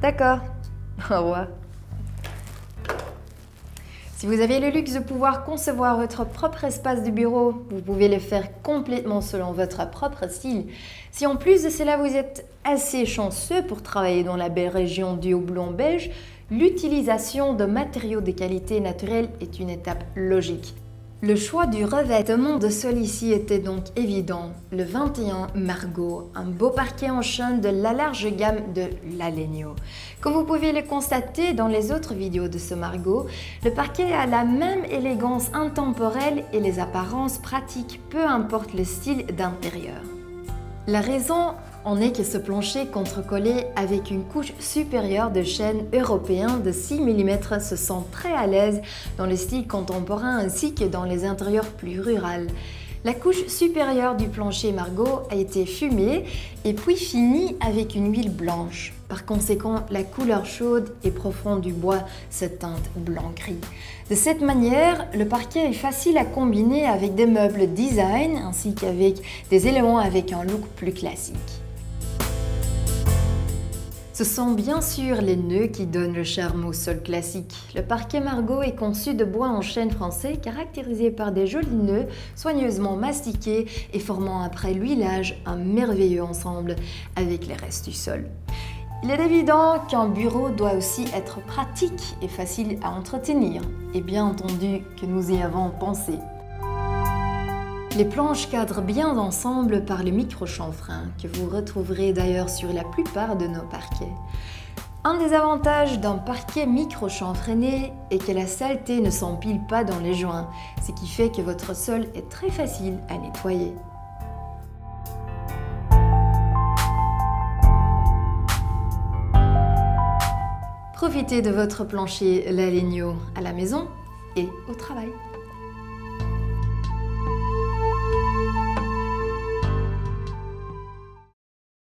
D'accord. Au revoir. Si vous avez le luxe de pouvoir concevoir votre propre espace de bureau, vous pouvez le faire complètement selon votre propre style. Si en plus de cela vous êtes assez chanceux pour travailler dans la belle région du houblon belge, l'utilisation de matériaux de qualité naturelle est une étape logique. Le choix du revêtement de celui-ci était donc évident. Le 21 Margot, un beau parquet en chêne de la large gamme de l'Alegno. Comme vous pouvez le constater dans les autres vidéos de ce Margot, le parquet a la même élégance intemporelle et les apparences pratiques, peu importe le style d'intérieur. La raison en est que ce plancher contrecollé avec une couche supérieure de chêne européen de 6 mm se sent très à l'aise dans le style contemporain ainsi que dans les intérieurs plus ruraux. La couche supérieure du plancher Margot a été fumée et puis finie avec une huile blanche. Par conséquent, la couleur chaude et profonde du bois se teinte blanc-gris. De cette manière, le parquet est facile à combiner avec des meubles design ainsi qu'avec des éléments avec un look plus classique. Ce sont bien sûr les nœuds qui donnent le charme au sol classique. Le parquet Margot est conçu de bois en chêne français caractérisé par des jolis nœuds soigneusement mastiqués et formant après l'huilage un merveilleux ensemble avec les restes du sol. Il est évident qu'un bureau doit aussi être pratique et facile à entretenir, et bien entendu que nous y avons pensé. Les planches cadrent bien ensemble par le micro-chanfrein, que vous retrouverez d'ailleurs sur la plupart de nos parquets. Un des avantages d'un parquet micro-chanfreiné est que la saleté ne s'empile pas dans les joints, ce qui fait que votre sol est très facile à nettoyer. Profitez de votre plancher Lalegno à la maison et au travail.